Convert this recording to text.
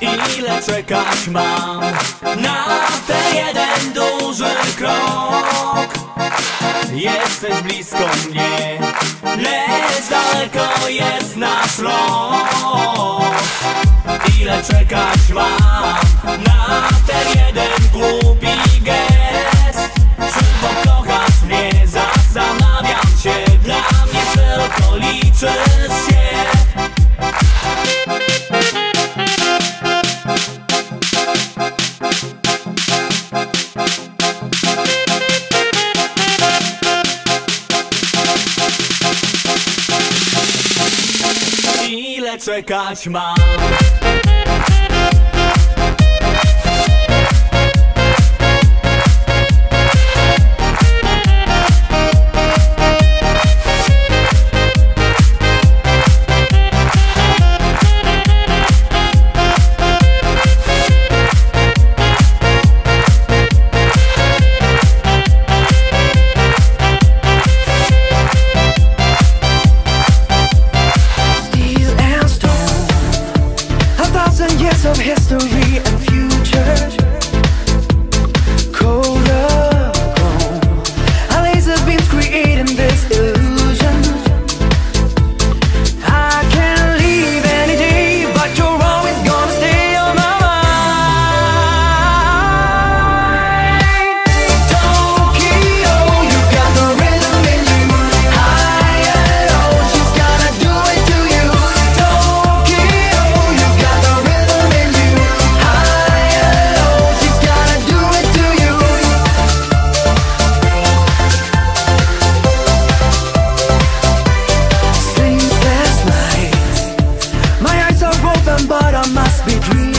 Ile czekać mam na ten jeden duży krok? Jesteś blisko mnie, lecz daleko jest nasz los. Ile czekać mam na czekać ma between